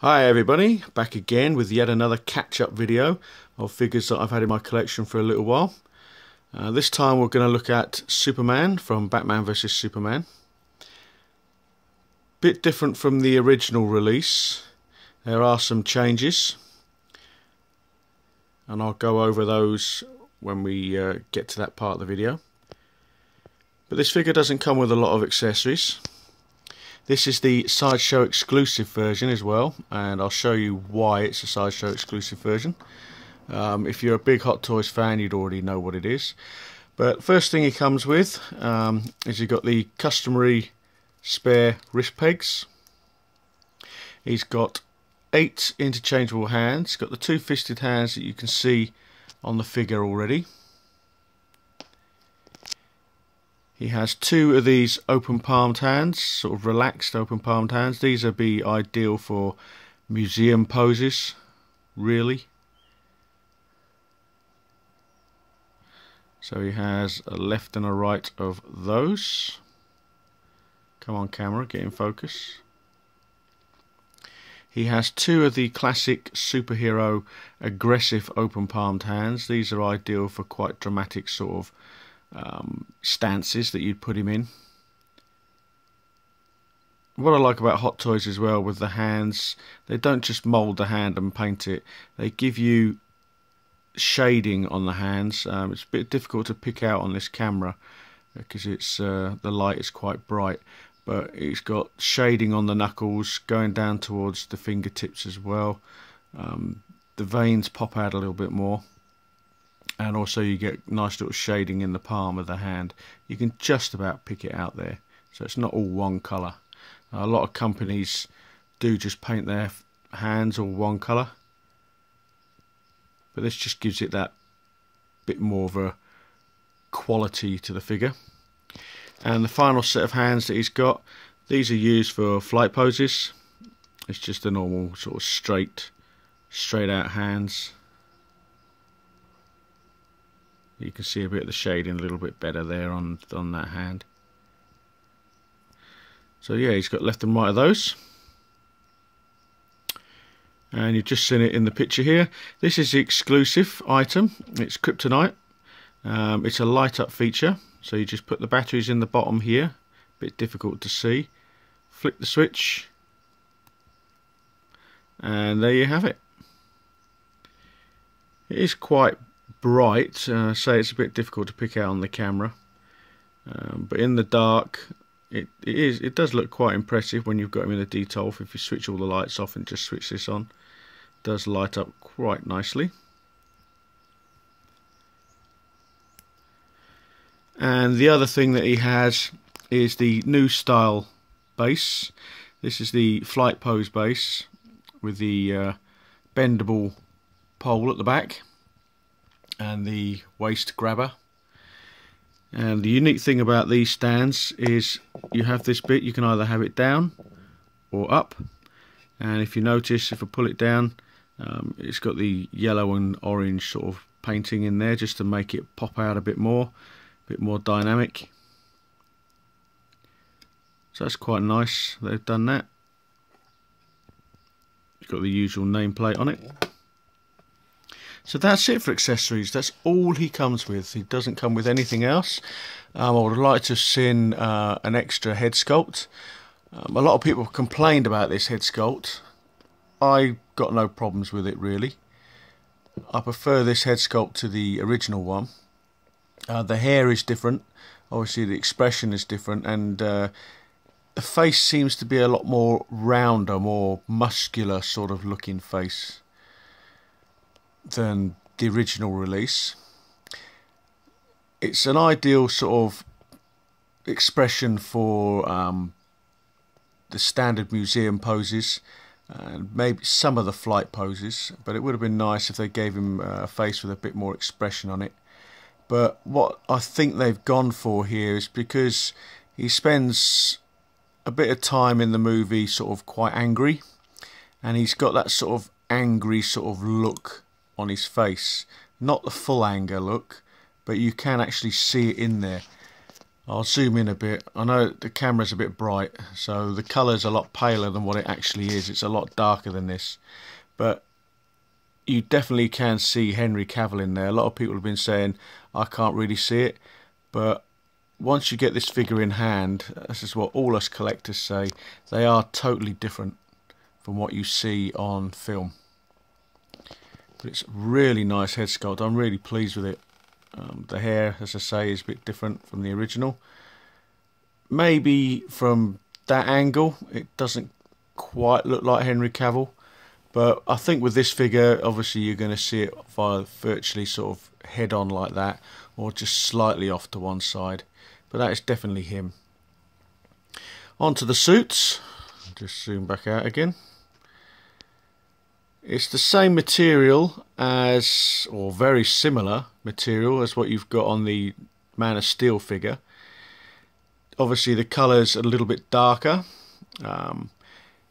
Hi everybody, back again with yet another catch-up video of figures that I've had in my collection for a little while. Uh, this time we're going to look at Superman from Batman vs Superman. Bit different from the original release. There are some changes and I'll go over those when we uh, get to that part of the video. But this figure doesn't come with a lot of accessories. This is the Sideshow exclusive version as well, and I'll show you why it's a Sideshow exclusive version. Um, if you're a big Hot Toys fan, you'd already know what it is. But first thing he comes with um, is you've got the customary spare wrist pegs. He's got eight interchangeable hands. He's Got the two fisted hands that you can see on the figure already. He has two of these open palmed hands, sort of relaxed open palmed hands. These would be ideal for museum poses, really. So he has a left and a right of those. Come on camera, get in focus. He has two of the classic superhero aggressive open palmed hands. These are ideal for quite dramatic sort of um, stances that you'd put him in. What I like about Hot Toys as well with the hands, they don't just mould the hand and paint it. They give you shading on the hands. Um, it's a bit difficult to pick out on this camera because it's uh, the light is quite bright. But it's got shading on the knuckles going down towards the fingertips as well. Um, the veins pop out a little bit more and also you get nice little shading in the palm of the hand. You can just about pick it out there so it's not all one colour. A lot of companies do just paint their hands all one colour but this just gives it that bit more of a quality to the figure. And the final set of hands that he's got these are used for flight poses. It's just the normal sort of straight straight out hands you can see a bit of the shading a little bit better there on on that hand. So yeah he's got left and right of those. And you've just seen it in the picture here. This is the exclusive item. It's kryptonite. Um, it's a light up feature. So you just put the batteries in the bottom here. A bit difficult to see. Flick the switch. And there you have it. It is quite bright, uh, say it's a bit difficult to pick out on the camera. Um, but in the dark, it, it is it does look quite impressive when you've got him in the detolf. If you switch all the lights off and just switch this on, does light up quite nicely. And the other thing that he has is the new style base. This is the flight pose base with the uh, bendable pole at the back and the waist grabber. And the unique thing about these stands is you have this bit you can either have it down or up. And if you notice if I pull it down um, it's got the yellow and orange sort of painting in there just to make it pop out a bit more a bit more dynamic. So that's quite nice they've done that. It's got the usual nameplate on it so that's it for accessories. That's all he comes with. He doesn't come with anything else. Um, I would like to seen uh, an extra head sculpt. Um, a lot of people complained about this head sculpt. I got no problems with it really. I prefer this head sculpt to the original one. Uh, the hair is different. Obviously the expression is different and uh, the face seems to be a lot more rounder, more muscular sort of looking face than the original release. It's an ideal sort of expression for um, the standard museum poses and maybe some of the flight poses, but it would have been nice if they gave him a face with a bit more expression on it. But what I think they've gone for here is because he spends a bit of time in the movie sort of quite angry, and he's got that sort of angry sort of look on his face. Not the full anger look, but you can actually see it in there. I'll zoom in a bit. I know the camera's a bit bright, so the colour's a lot paler than what it actually is. It's a lot darker than this. But you definitely can see Henry Cavill in there. A lot of people have been saying, I can't really see it. But once you get this figure in hand, this is what all us collectors say, they are totally different from what you see on film. But it's really nice head sculpt. I'm really pleased with it. Um, the hair, as I say, is a bit different from the original. Maybe from that angle, it doesn't quite look like Henry Cavill. But I think with this figure, obviously you're going to see it via virtually sort of head on like that, or just slightly off to one side. But that is definitely him. On to the suits. Just zoom back out again. It's the same material as, or very similar material as what you've got on the Man of Steel figure. Obviously the colour's a little bit darker. Um,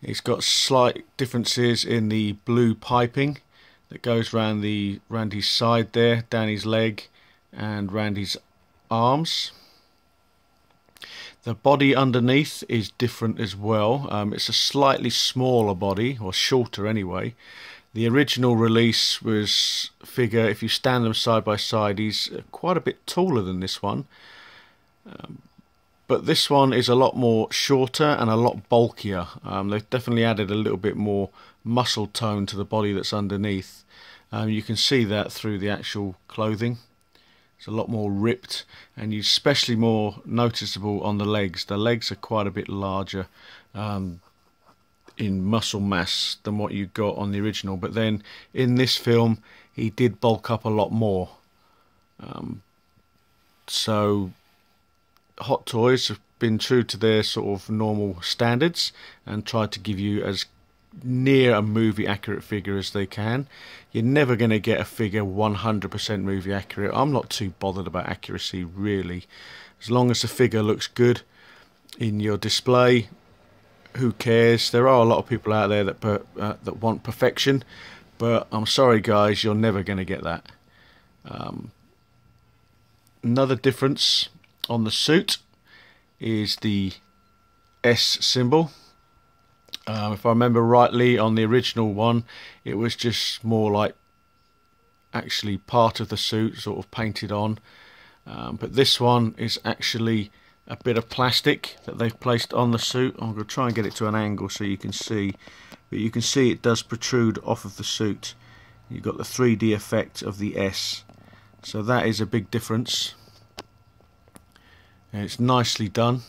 it's got slight differences in the blue piping that goes around the Randy's side there, down his leg and Randy's arms. The body underneath is different as well. Um, it's a slightly smaller body, or shorter anyway. The original release was figure, if you stand them side by side, he's quite a bit taller than this one. Um, but this one is a lot more shorter and a lot bulkier. Um, they've definitely added a little bit more muscle tone to the body that's underneath. Um, you can see that through the actual clothing. It's a lot more ripped and especially more noticeable on the legs. The legs are quite a bit larger um, in muscle mass than what you got on the original. But then in this film, he did bulk up a lot more. Um, so Hot Toys have been true to their sort of normal standards and tried to give you as near a movie accurate figure as they can. You're never going to get a figure 100% movie accurate. I'm not too bothered about accuracy really. As long as the figure looks good in your display, who cares? There are a lot of people out there that per, uh, that want perfection, but I'm sorry guys, you're never going to get that. Um, another difference on the suit is the S symbol um, if I remember rightly, on the original one, it was just more like actually part of the suit, sort of painted on. Um, but this one is actually a bit of plastic that they've placed on the suit. I'm going to try and get it to an angle so you can see. But you can see it does protrude off of the suit. You've got the 3D effect of the S. So that is a big difference. And it's nicely done.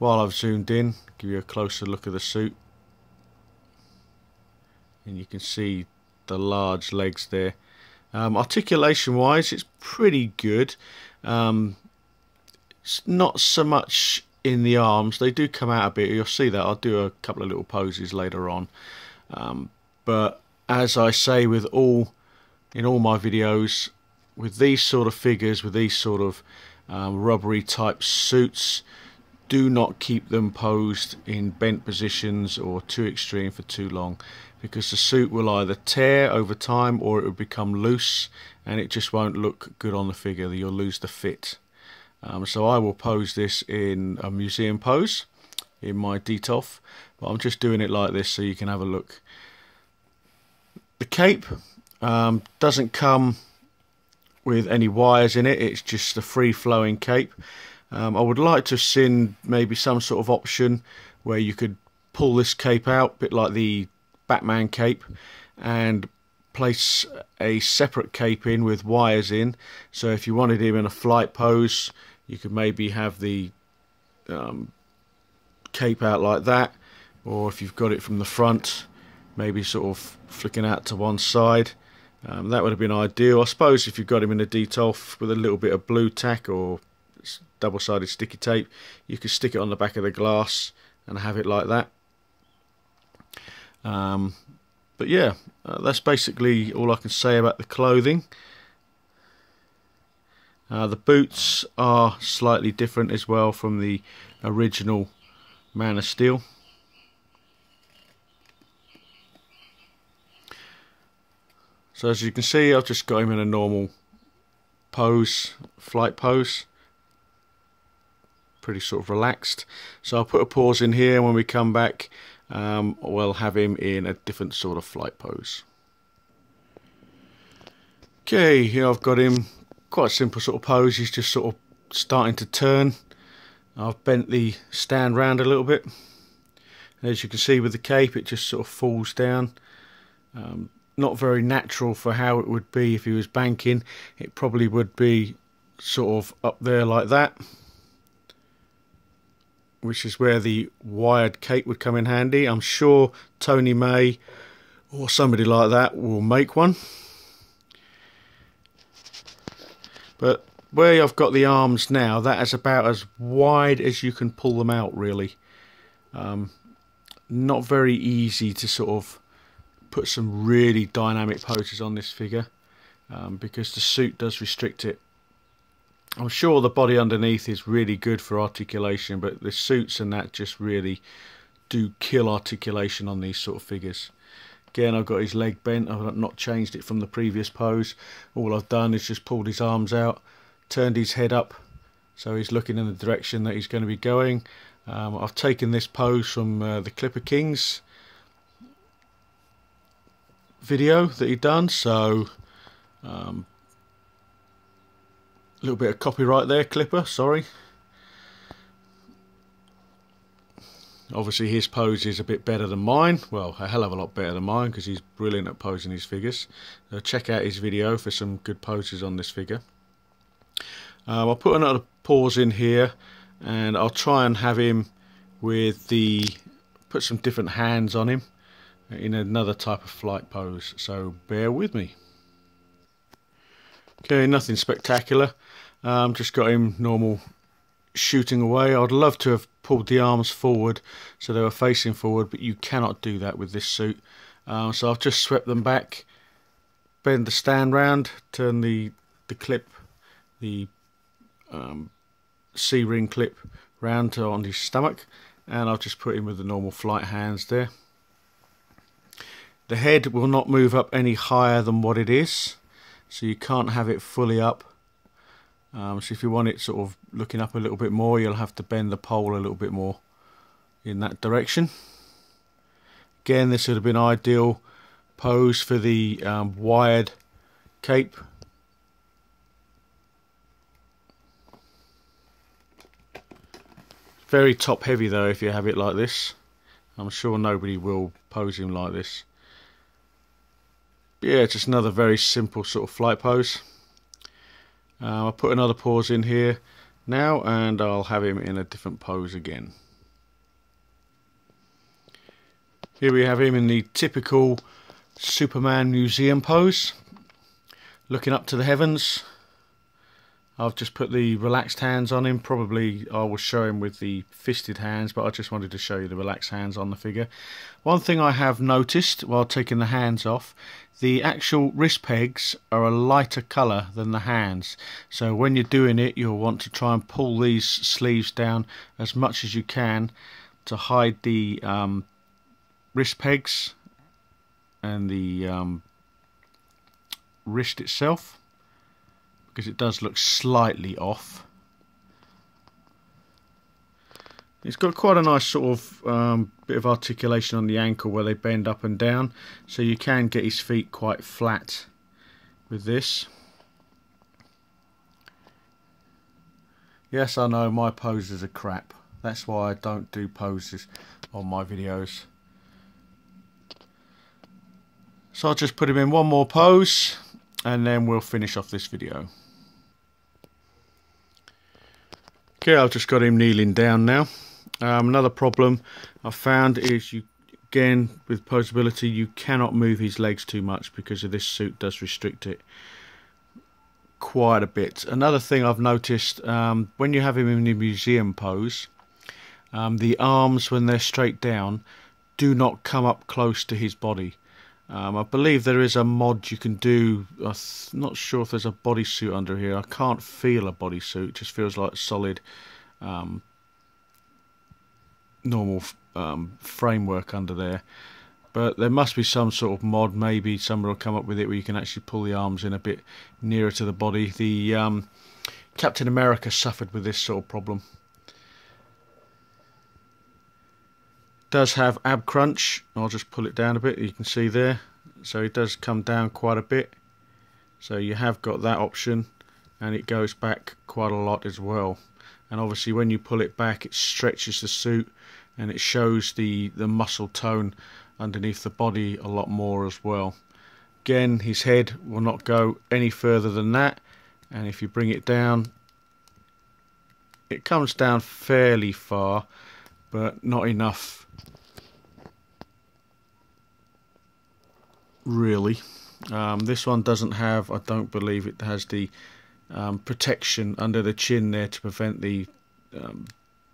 While I've zoomed in, give you a closer look at the suit. And you can see the large legs there. Um, articulation wise, it's pretty good. Um, it's not so much in the arms. They do come out a bit. You'll see that. I'll do a couple of little poses later on. Um, but as I say with all in all my videos, with these sort of figures, with these sort of um, rubbery type suits, do not keep them posed in bent positions or too extreme for too long because the suit will either tear over time or it will become loose and it just won't look good on the figure. You'll lose the fit. Um, so I will pose this in a museum pose in my Detolf but I'm just doing it like this so you can have a look. The cape um, doesn't come with any wires in it. It's just a free flowing cape um, I would like to seen maybe some sort of option where you could pull this cape out, a bit like the Batman cape, and place a separate cape in with wires in. So if you wanted him in a flight pose, you could maybe have the um, cape out like that, or if you've got it from the front, maybe sort of flicking out to one side. Um, that would have been ideal. I suppose if you've got him in a Detolf with a little bit of blue tack or double-sided sticky tape. You could stick it on the back of the glass and have it like that. Um, but yeah uh, that's basically all I can say about the clothing. Uh, the boots are slightly different as well from the original Man of Steel. So as you can see I've just got him in a normal pose flight pose pretty sort of relaxed. So I'll put a pause in here. When we come back, um, we'll have him in a different sort of flight pose. Okay, here I've got him. Quite a simple sort of pose. He's just sort of starting to turn. I've bent the stand round a little bit. And as you can see with the cape, it just sort of falls down. Um, not very natural for how it would be if he was banking. It probably would be sort of up there like that which is where the wired cape would come in handy. I'm sure Tony May or somebody like that will make one. But where I've got the arms now, that is about as wide as you can pull them out, really. Um, not very easy to sort of put some really dynamic poses on this figure um, because the suit does restrict it. I'm sure the body underneath is really good for articulation, but the suits and that just really do kill articulation on these sort of figures. Again, I've got his leg bent. I've not changed it from the previous pose. All I've done is just pulled his arms out, turned his head up, so he's looking in the direction that he's going to be going. Um, I've taken this pose from uh, the Clipper Kings video that he'd done, so um, a little bit of copyright there, Clipper, sorry. Obviously his pose is a bit better than mine. Well, a hell of a lot better than mine because he's brilliant at posing his figures. So check out his video for some good poses on this figure. Um, I'll put another pause in here and I'll try and have him with the... put some different hands on him in another type of flight pose. So bear with me. Okay, nothing spectacular. Um, just got him normal shooting away. I'd love to have pulled the arms forward so they were facing forward, but you cannot do that with this suit. Um, so I've just swept them back, bend the stand round, turn the, the clip, the um, C-ring clip round to on his stomach, and I've just put him with the normal flight hands there. The head will not move up any higher than what it is so you can't have it fully up. Um, so if you want it sort of looking up a little bit more you'll have to bend the pole a little bit more in that direction. Again this would have been ideal pose for the um, wired cape. Very top heavy though if you have it like this. I'm sure nobody will pose him like this yeah, just another very simple sort of flight pose. Uh, I'll put another pause in here now and I'll have him in a different pose again. Here we have him in the typical Superman museum pose, looking up to the heavens, I've just put the relaxed hands on him. Probably I will show him with the fisted hands, but I just wanted to show you the relaxed hands on the figure. One thing I have noticed while taking the hands off, the actual wrist pegs are a lighter colour than the hands. So when you're doing it, you'll want to try and pull these sleeves down as much as you can to hide the um, wrist pegs and the um, wrist itself because it does look slightly off. It's got quite a nice sort of um, bit of articulation on the ankle where they bend up and down so you can get his feet quite flat with this. Yes I know my poses are crap that's why I don't do poses on my videos. So I'll just put him in one more pose and then we'll finish off this video. Okay, I've just got him kneeling down now. Um, another problem I've found is you again with posability you cannot move his legs too much because of this suit does restrict it quite a bit. Another thing I've noticed um, when you have him in the museum pose um, the arms when they're straight down do not come up close to his body. Um, I believe there is a mod you can do. I'm not sure if there's a bodysuit under here. I can't feel a bodysuit. It just feels like solid, um, normal um, framework under there. But there must be some sort of mod. Maybe someone will come up with it where you can actually pull the arms in a bit nearer to the body. The um, Captain America suffered with this sort of problem. Does have ab crunch. I'll just pull it down a bit. You can see there. So it does come down quite a bit. So you have got that option and it goes back quite a lot as well. And obviously when you pull it back it stretches the suit and it shows the, the muscle tone underneath the body a lot more as well. Again his head will not go any further than that and if you bring it down it comes down fairly far but not enough. Really. Um, this one doesn't have I don't believe it has the um, protection under the chin there to prevent the um,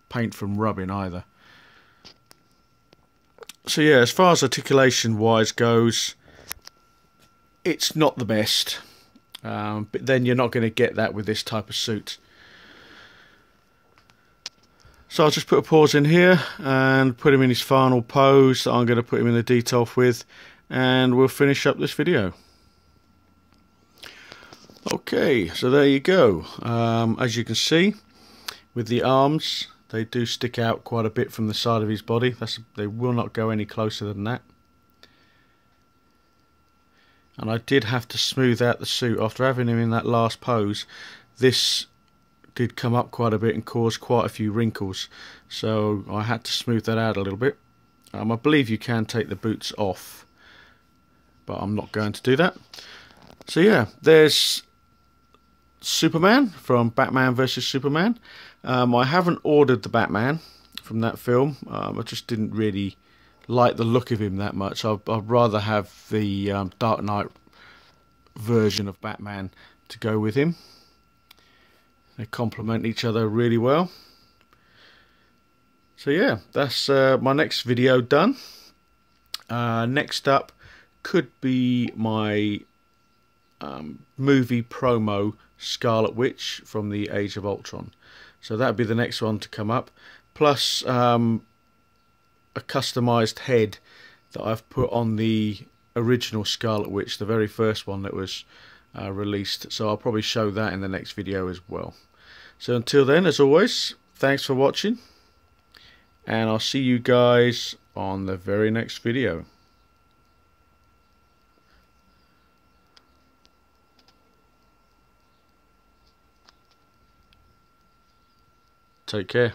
paint from rubbing either. So yeah as far as articulation wise goes it's not the best. Um, but then you're not going to get that with this type of suit so I'll just put a pause in here and put him in his final pose that I'm going to put him in the detolf with and we'll finish up this video. Okay, so there you go. Um, as you can see, with the arms, they do stick out quite a bit from the side of his body. That's, they will not go any closer than that. And I did have to smooth out the suit after having him in that last pose. This did come up quite a bit and caused quite a few wrinkles. So I had to smooth that out a little bit. Um, I believe you can take the boots off but I'm not going to do that. So yeah there's Superman from Batman vs Superman. Um, I haven't ordered the Batman from that film. Um, I just didn't really like the look of him that much. I'd, I'd rather have the um, Dark Knight version of Batman to go with him they complement each other really well. So yeah, that's uh, my next video done. Uh, next up could be my um, movie promo Scarlet Witch from the Age of Ultron. So that would be the next one to come up. Plus um, a customized head that I've put on the original Scarlet Witch, the very first one that was uh, released. So I'll probably show that in the next video as well. So until then, as always, thanks for watching. And I'll see you guys on the very next video. Take care.